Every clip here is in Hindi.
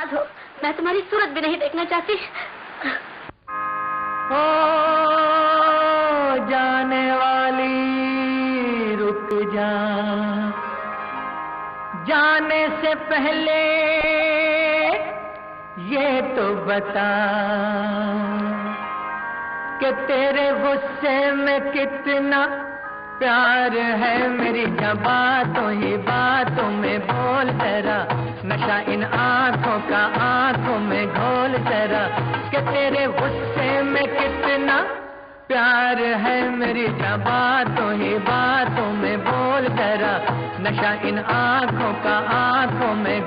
हो। मैं तुम्हारी सूरत भी नहीं देखना चाहती। ओ जाने वाली रुक जा। जाने से पहले ये तो बता कि तेरे गुस्से में कितना प्यार है मेरी जब बातों ही बातों में बोल तेरा नशा इन आँखों का आँखों में घोल तेरा कि तेरे गुस्से में कितना प्यार है मेरी जब बातों ही बातों में बोल तेरा नशा इन आँखों का आँखों में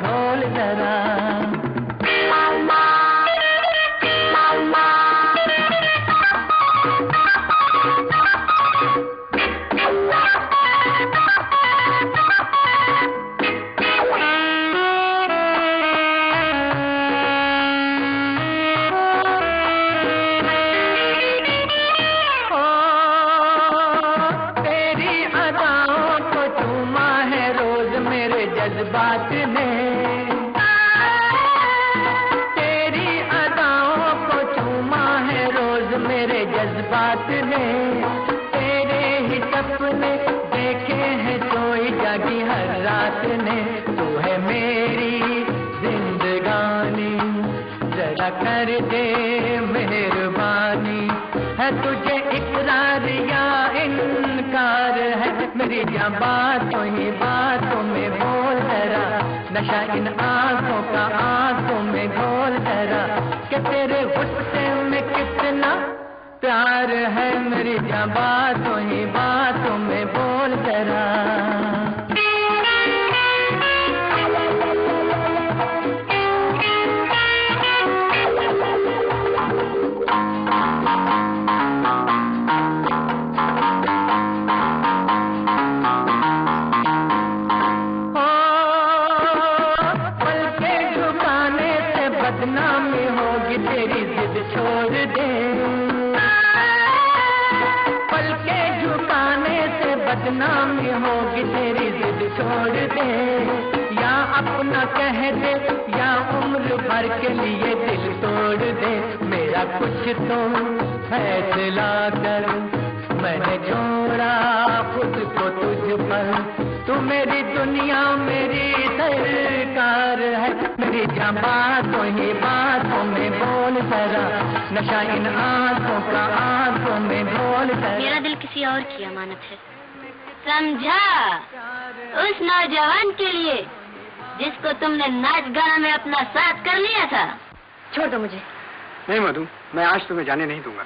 जज्बात ने तेरी अदाओं को चूमा है रोज मेरे जज्बात ने तेरे ही सपने देखे हैं सोई जागी हर रात ने तू है मेरी जिंदगानी, जरा कर दे मेहरबानी। है तुझे इकरार या इनकार है, मेरी क्या बातों ही बातों में बोल नशा इन आँखों का आँखों में घोल जरा कि तेरे गुस्से में कितना प्यार है मेरी जबा बातों ही बातों बदनामी होगी तेरी जिद छोड़ दे। पल के झुकाने से बदनामी होगी तेरी जिद छोड़ दे। या अपना कह दे, या उम्र भर के लिए दिल तोड़ दे। मेरा कुछ तो फैसला कर, मैंने छोड़ा खुद को तुझ पर। तू मेरी मेरी मेरी क्या बातों ही बातों में बोल जरा। नशा इन आँखों का आँखों में बोल मेरा दिल किसी और की अमानत है। समझा? उस नौजवान के लिए जिसको तुमने नाच गाना में अपना साथ कर लिया था। छोड़ दो मुझे। नहीं मधु मैं आज तुम्हें जाने नहीं दूँगा।